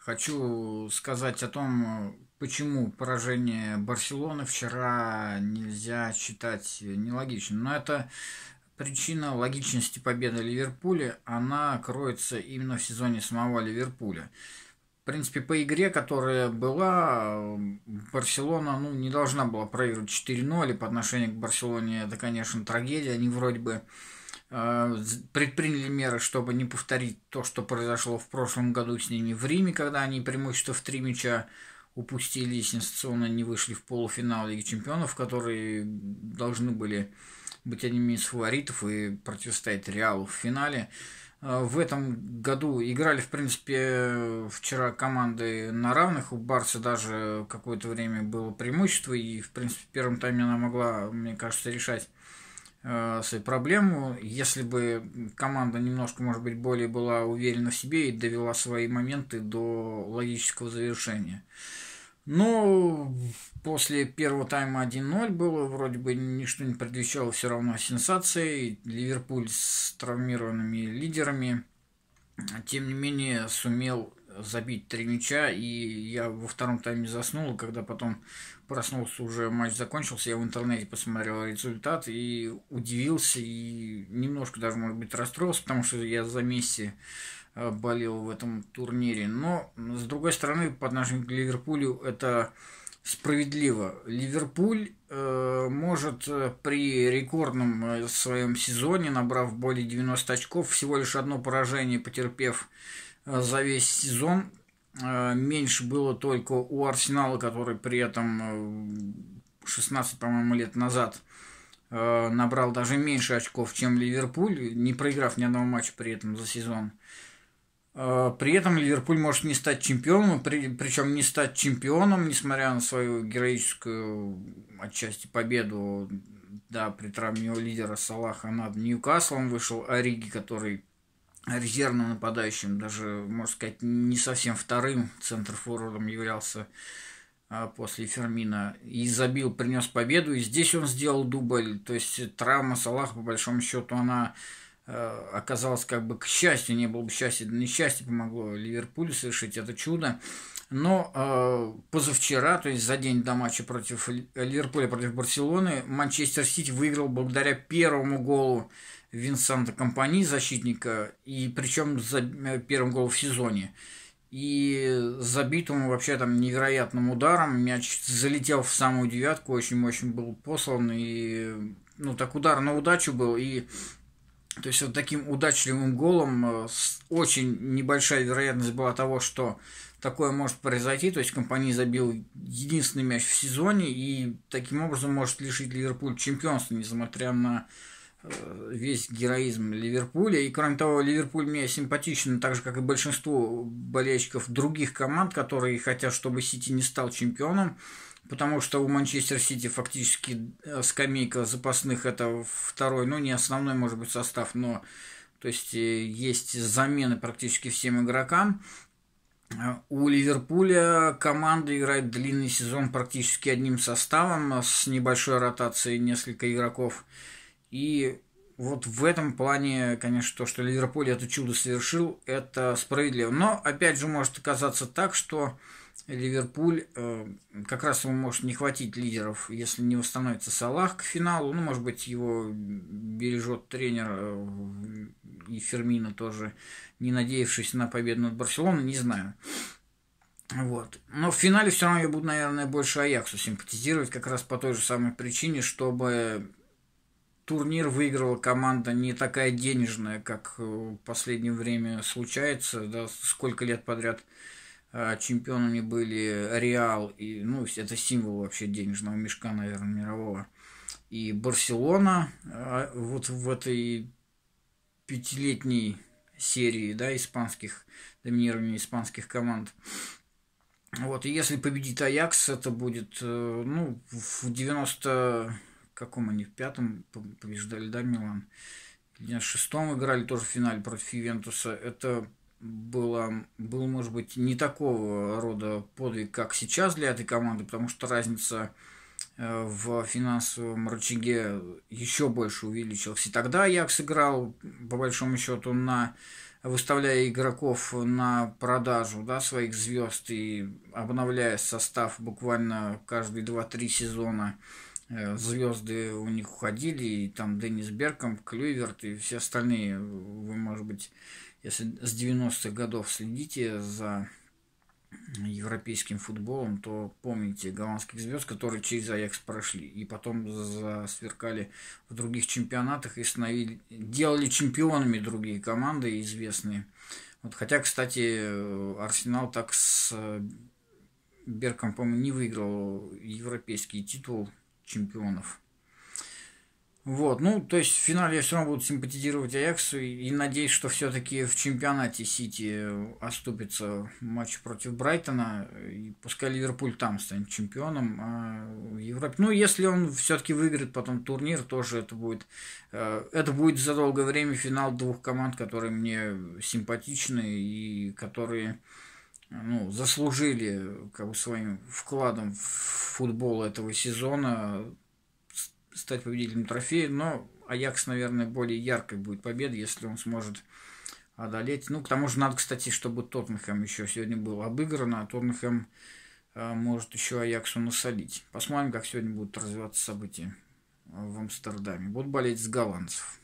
хочу сказать о том, почему поражение Барселоны вчера нельзя считать нелогичным. Но это причина логичности победы Ливерпуля, она кроется именно в сезоне самого Ливерпуля. В принципе, по игре, которая была, Барселона ну, не должна была проигрывать 4-0, и по отношению к Барселоне это, конечно, трагедия. Они вроде бы предприняли меры, чтобы не повторить то, что произошло в прошлом году с ними в Риме, когда они преимущество в три мяча упустили и сенсационно не вышли в полуфинал Лиги Чемпионов, которые должны были быть одними из фаворитов и противостоять Реалу в финале. А, в этом году играли, в принципе, вчера команды на равных. У Барса даже какое-то время было преимущество, и, в принципе, в первом тайме она могла, мне кажется, решать э, свою проблему. Если бы команда немножко, может быть, более была уверена в себе и довела свои моменты до логического завершения. Но после первого тайма 1-0 было, вроде бы ничто не предвещало все равно сенсации. Ливерпуль с травмированными лидерами, тем не менее, сумел забить три мяча, и я во втором тайме заснул, когда потом проснулся, уже матч закончился, я в интернете посмотрел результат и удивился, и немножко даже, может быть, расстроился, потому что я за Месси Э, болел в этом турнире. Но, с другой стороны, по отношению к Ливерпулю это справедливо. Ливерпуль э, может э, при рекордном э, своем сезоне, набрав более 90 очков, всего лишь одно поражение потерпев за весь сезон, э, меньше было только у Арсенала, который при этом э, 16, по-моему, лет назад э, набрал даже меньше очков, чем Ливерпуль, не проиграв ни одного матча при этом за сезон. При этом Ливерпуль может не стать чемпионом, при, причем не стать чемпионом, несмотря на свою героическую отчасти победу да, при травме его лидера Салаха над Ньюкаслом вышел Ориги, который резервным нападающим, даже, можно сказать, не совсем вторым. Центр форвардом являлся а, после Фермина. И забил, принес победу, и здесь он сделал дубль, то есть травма Салаха, по большому счету, она Э, оказалось как бы к счастью, не было бы счастья, несчастье помогло Ливерпулю совершить это чудо. Но э, позавчера, то есть за день до матча против Ливерпуля против Барселоны, Манчестер Сити выиграл благодаря первому голу Винсента Компани, защитника, и причем за э, первым голом в сезоне. И забитому вообще там невероятным ударом мяч залетел в самую девятку, очень-очень был послан, и ну так удар на удачу был, и то есть вот таким удачливым голом э, очень небольшая вероятность была того, что такое может произойти. То есть компания забил единственный мяч в сезоне и таким образом может лишить Ливерпуль чемпионства, несмотря на э, весь героизм Ливерпуля. И кроме того, Ливерпуль мне симпатичен, так же, как и большинство болельщиков других команд, которые хотят, чтобы Сити не стал чемпионом потому что у Манчестер Сити фактически э, скамейка запасных это второй, ну не основной, может быть, состав, но то есть э, есть замены практически всем игрокам. Э, у Ливерпуля команда играет длинный сезон практически одним составом с небольшой ротацией несколько игроков. И вот в этом плане, конечно, то, что Ливерпуль это чудо совершил, это справедливо. Но, опять же, может оказаться так, что Ливерпуль, э, как раз ему может не хватить лидеров, если не восстановится Салах к финалу. Ну, может быть, его бережет тренер э, и Фермина тоже, не надеявшись на победу над Барселоной, не знаю. Вот. Но в финале все равно я буду, наверное, больше Аяксу симпатизировать, как раз по той же самой причине, чтобы турнир выиграла команда не такая денежная, как в последнее время случается, да, сколько лет подряд – чемпионами были Реал, и, ну, это символ вообще денежного мешка, наверное, мирового. И Барселона а, вот в этой пятилетней серии, да, испанских, доминирования испанских команд. Вот, и если победит Аякс, это будет, э, ну, в 90 каком они, в пятом побеждали, да, Милан? В 96-м играли тоже в финале против Ювентуса. Это было, был, может быть, не такого рода подвиг, как сейчас для этой команды, потому что разница э, в финансовом рычаге еще больше увеличилась. И тогда Якс играл, по большому счету, на выставляя игроков на продажу, да, своих звезд и обновляя состав буквально каждые 2-3 сезона. Э, звезды у них уходили, и там Деннис Берком, Клюверт и все остальные. Вы, может быть, если с 90-х годов следите за европейским футболом, то помните голландских звезд, которые через Аякс прошли и потом сверкали в других чемпионатах и становили, делали чемпионами другие команды известные. Вот, хотя, кстати, Арсенал так с Берком, по-моему, не выиграл европейский титул чемпионов. Вот, ну, то есть в финале я все равно буду симпатизировать Аяксу и, и надеюсь, что все-таки в чемпионате Сити оступится матч против Брайтона, и пускай Ливерпуль там станет чемпионом, а Европе... Ну, если он все-таки выиграет потом турнир, тоже это будет... Э, это будет за долгое время финал двух команд, которые мне симпатичны и которые ну, заслужили как бы, своим вкладом в футбол этого сезона стать победителем трофея, но Аякс, наверное, более яркой будет победа, если он сможет одолеть. Ну, к тому же надо, кстати, чтобы Тоттенхэм еще сегодня был обыгран, а Тоттенхэм э, может еще Аяксу насолить. Посмотрим, как сегодня будут развиваться события в Амстердаме. Буду болеть с голландцев.